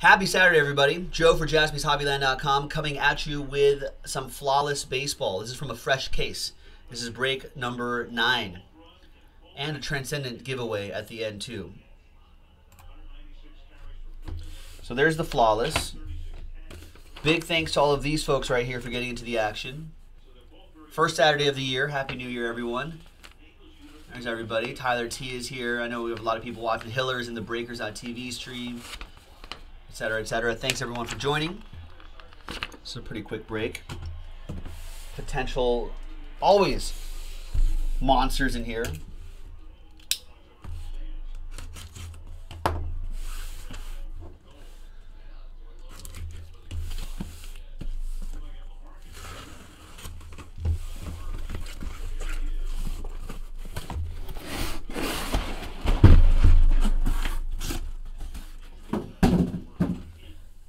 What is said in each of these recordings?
Happy Saturday, everybody. Joe for jaspyshobbyland.com coming at you with some flawless baseball. This is from a fresh case. This is break number nine. And a transcendent giveaway at the end, too. So there's the flawless. Big thanks to all of these folks right here for getting into the action. First Saturday of the year. Happy New Year, everyone. There's everybody. Tyler T is here. I know we have a lot of people watching Hillers in the Breakers.tv stream, etc., etc. Thanks everyone for joining. This is a pretty quick break. Potential, always monsters in here.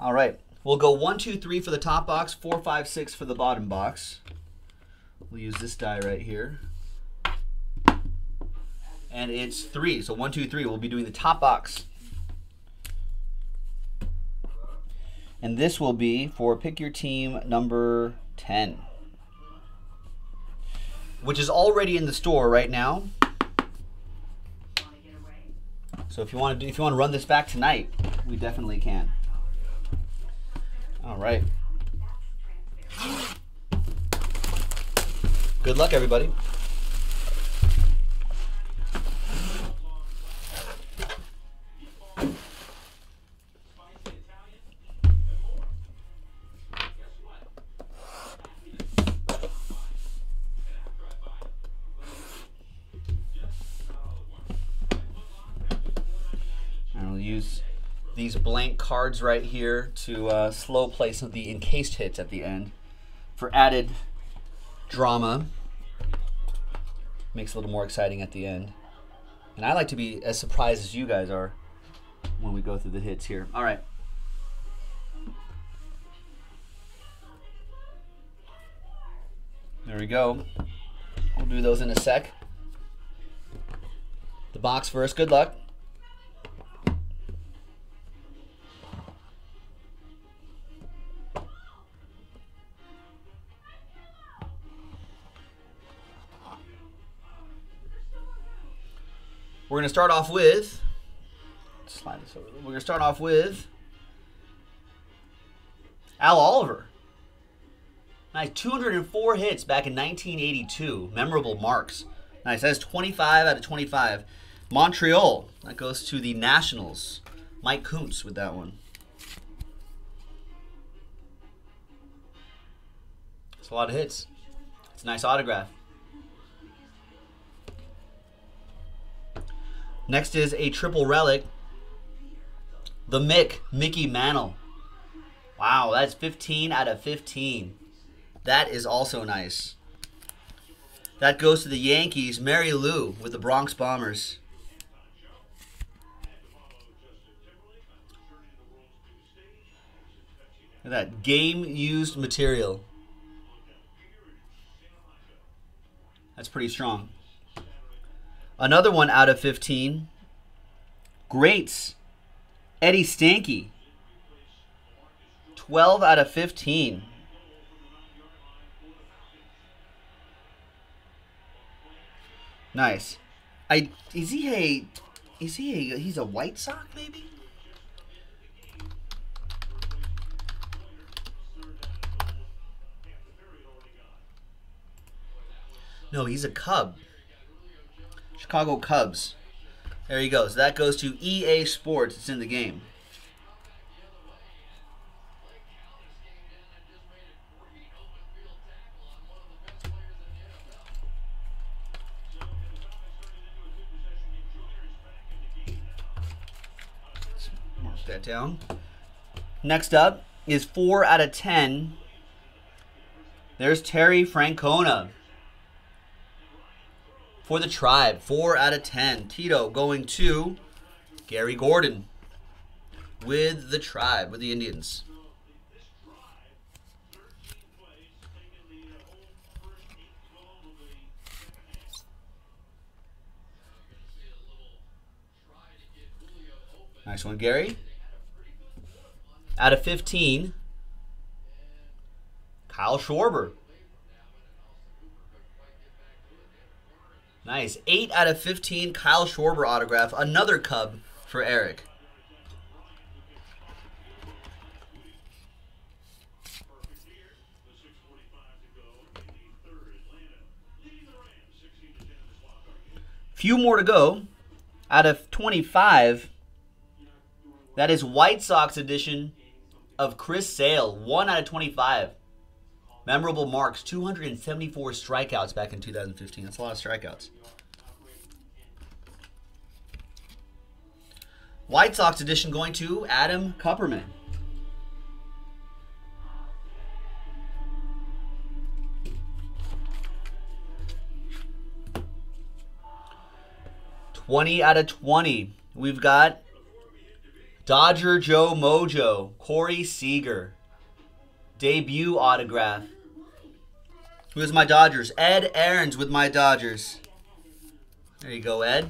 All right. We'll go one, two, three for the top box, four, five, six for the bottom box. We'll use this die right here. And it's three. So one, two, three. We'll be doing the top box. And this will be for pick your team number 10. Which is already in the store right now. So if you want to do, if you want to run this back tonight, we definitely can. All right. Good luck, everybody. These blank cards right here to uh, slow play some of the encased hits at the end for added drama. Makes it a little more exciting at the end. And I like to be as surprised as you guys are when we go through the hits here. All right. There we go. We'll do those in a sec. The box first. Good luck. We're going to start off with. Slide this over. We're going to start off with Al Oliver. Nice. 204 hits back in 1982. Memorable marks. Nice. That's 25 out of 25. Montreal. That goes to the Nationals. Mike Kuntz with that one. It's a lot of hits. It's a nice autograph. Next is a triple relic. The Mick, Mickey Mantle. Wow, that's 15 out of 15. That is also nice. That goes to the Yankees, Mary Lou with the Bronx Bombers. Look at that game used material. That's pretty strong. Another one out of 15. Greats. Eddie Stanky. 12 out of 15. Nice. I is he a is he a he's a white sock maybe? No, he's a Cub. Chicago Cubs. There he goes. That goes to EA Sports. It's in the game. Mark that down. Next up is 4 out of 10. There's Terry Francona for the tribe. Four out of ten. Tito going to Gary Gordon with the tribe, with the Indians. Nice one, Gary. out of 15, Kyle Schwarber. Nice. 8 out of 15, Kyle Schwarber autograph. Another Cub for Eric. Few more to go. Out of 25, that is White Sox edition of Chris Sale. 1 out of 25. Memorable marks 274 strikeouts back in 2015. That's a lot of strikeouts. White Sox edition going to Adam Kupperman. Twenty out of twenty. We've got Dodger Joe Mojo, Corey Seager. Debut autograph. Who's my Dodgers? Ed Aarons with my Dodgers. There you go, Ed.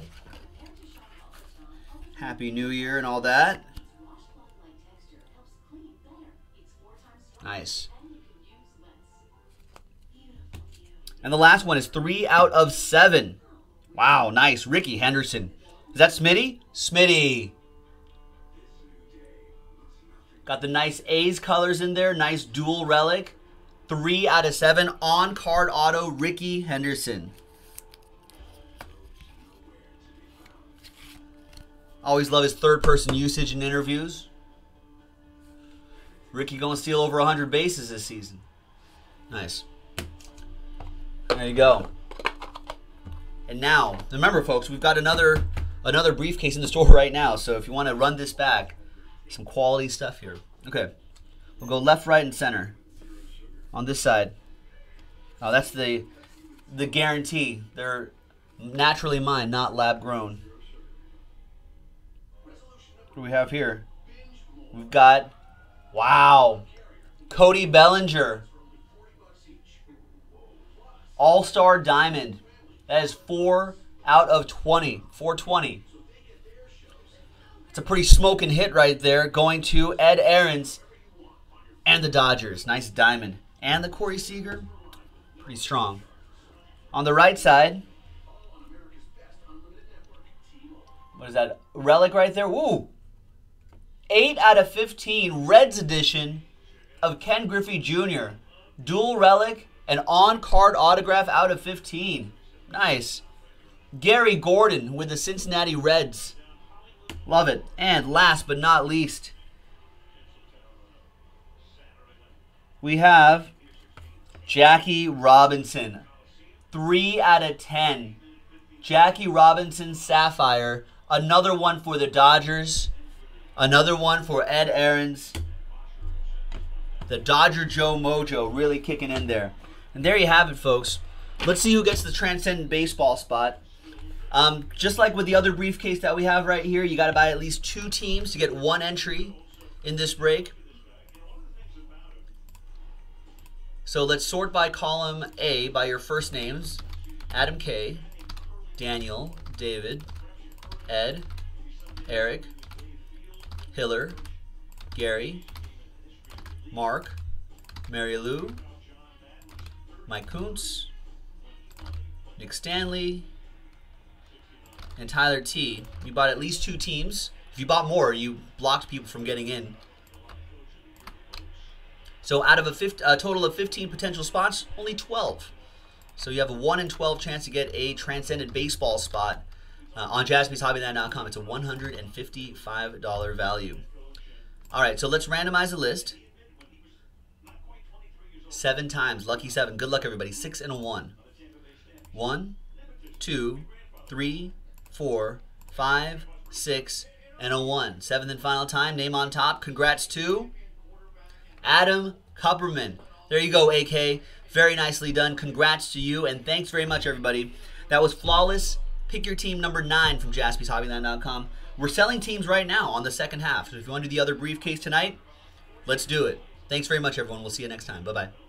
Happy New Year and all that. Nice. And the last one is three out of seven. Wow, nice. Rickey Henderson. Is that Smitty? Smitty. Got the nice A's colors in there. Nice dual relic. Three out of seven. On card auto, Rickey Henderson. Always love his third person usage in interviews. Rickey going to steal over 100 bases this season. Nice. There you go. And now, remember folks, we've got another another briefcase in the store right now. So if you want to run this back, some quality stuff here. Okay. We'll go left, right, and center. On this side. Oh, that's the the guarantee. They're naturally mine, not lab grown. What do we have here? We've got wow. Cody Bellinger. All-Star Diamond. That is 4 out of 20. 420. It's a pretty smoking hit right there going to Ed Aarons and the Dodgers. Nice diamond. And the Corey Seager, pretty strong. On the right side, what is that? Relic right there. Woo! 8 out of 15, Reds edition of Ken Griffey Jr. Dual relic and on card autograph out of 15. Nice. Gary Gordon with the Cincinnati Reds. Love it. And last but not least, we have Jackie Robinson. 3 out of 10. Jackie Robinson Sapphire. Another one for the Dodgers. Another one for Ed Aarons. The Dodger Joe Mojo really kicking in there. And there you have it, folks. Let's see who gets the Transcendent Baseball spot. Um, just like with the other briefcase that we have right here, you got to buy at least two teams to get one entry in this break. So let's sort by column A by your first names. Adam K, Daniel, David, Ed, Eric, Hiller, Gary, Mark, Mary Lou, Mike Kuntz, Nick Stanley, and Tyler T. You bought at least two teams. If you bought more, you blocked people from getting in. So out of a, 50, a total of 15 potential spots, only 12. So you have a 1 in 12 chance to get a Transcendent Baseball spot uh, on jaspyshobbyland.com. It's a $155 value. All right, so let's randomize the list. Seven times. Lucky seven. Good luck, everybody. Six and a one. One, two, three, four, five, six, and a one. Seventh and final time. Name on top. Congrats to Adam Kupperman. There you go, AK. Very nicely done. Congrats to you, and thanks very much, everybody. That was flawless. Pick your team number nine from jaspyshobbyland.com. We're selling teams right now on the second half. So if you want to do the other briefcase tonight, let's do it. Thanks very much, everyone. We'll see you next time. Bye bye.